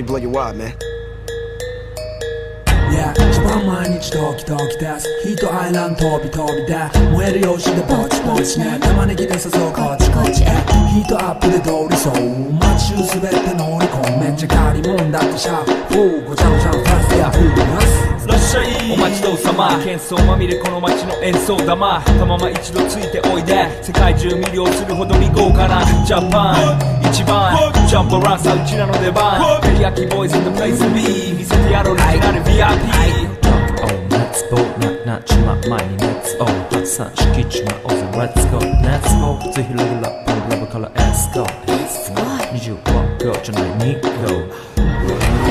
you why, man. Yeah 一番毎日ドキドキですヒートアイランド飛び飛びで燃える用紙でぼちぼちね玉ねぎで誘うこっちこっちへヒートアップで通りそう街中すべて乗り込むめっちゃ借りもんだってシャーフーごちゃごちゃファストやフーますらっしゃいお待ちどうさま。喧騒まみれこの街の演奏玉。たまま一度ついておいで。世界中魅了するほどに豪華なジャパン一番。ジャンプランさうちらの出番。テリヤキボーイズ in the place to be 見せてやろうオリジナル VIP Oh, let's go ななちま前に Let's go 発散しきちまおうぜ Let's go Let's go ぜひラブラップラブから Let's go 20は Go じゃない？2 Go